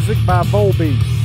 music by Volbeat.